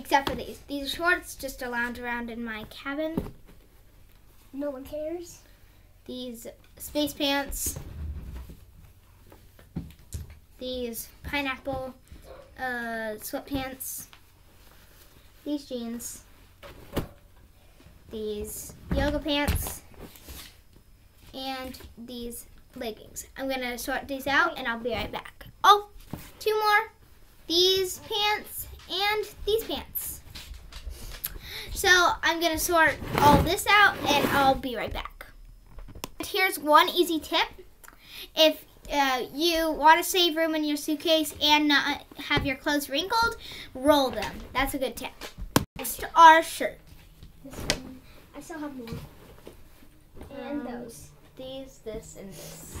Except for these. These shorts just to lounge around in my cabin. No one cares. These space pants. These pineapple uh, sweatpants. These jeans. These yoga pants. And these leggings. I'm going to sort these out and I'll be right back. Oh, two more. These pants and these pants. So I'm going to sort all this out and I'll be right back. Here's one easy tip. If uh, you want to save room in your suitcase and not have your clothes wrinkled, roll them. That's a good tip. Next are shirts. This one. I still have more. And Um, those. These, this, and this.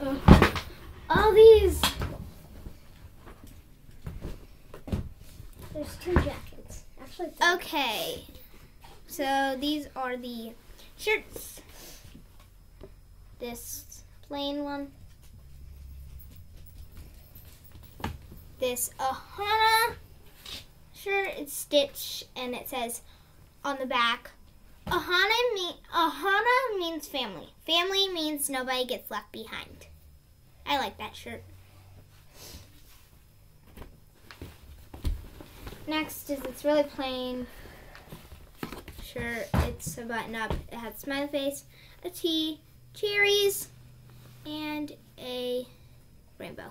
Ugh. All these. There's two jackets. Actually, three. Okay. So these are the shirts. This plain one. This Ohana shirt. It's stitched and it says on the back. Ohana mean Ohana means family. Family means nobody gets left behind. I like that shirt. Next is it's really plain shirt. It's a button up. It has a smiley face, a T, cherries, and a rainbow.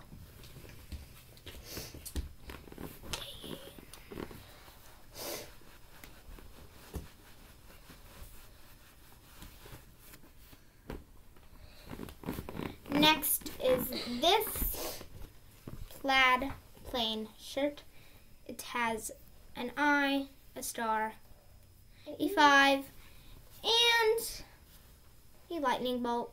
Next is this plaid plain shirt. It has an eye, a star, a mm-hmm. five, and a lightning bolt.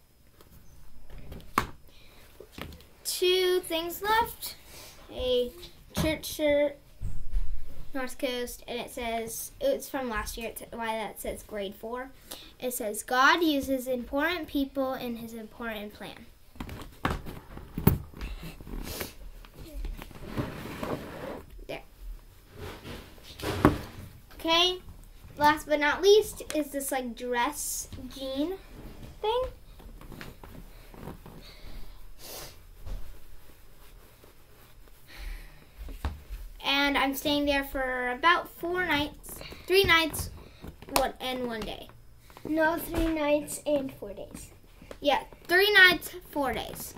Two things left. A church shirt, North Coast, and it says oh, it's from last year. It's why that says grade four. It says God uses important people in His important plan. There. Okay. Last but not least is this like dress jean thing. And I'm staying there for about four nights, three nights, one and one day. No, three nights and four days. Yeah, three nights, four days.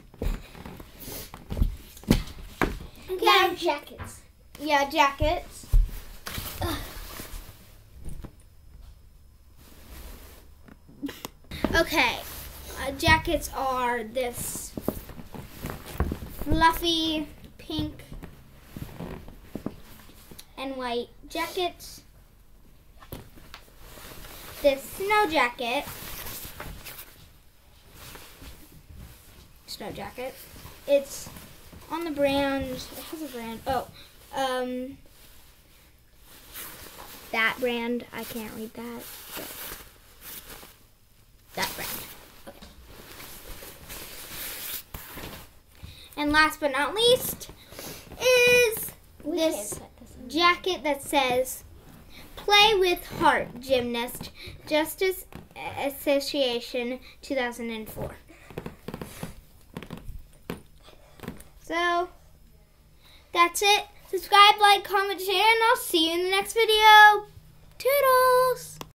Okay. Now jackets. Yeah, jackets. Okay, uh, jackets are this fluffy pink and white jacket. This snow jacket. Snow jacket. It's on the brand. It has a brand. Oh, um, that brand. I can't read that. but that brand. Okay. And last but not least is We This- this jacket that says Play with Heart Gymnast Justice Association 2004. So that's it. Subscribe, like, comment, share, and I'll see you in the next video. Toodles!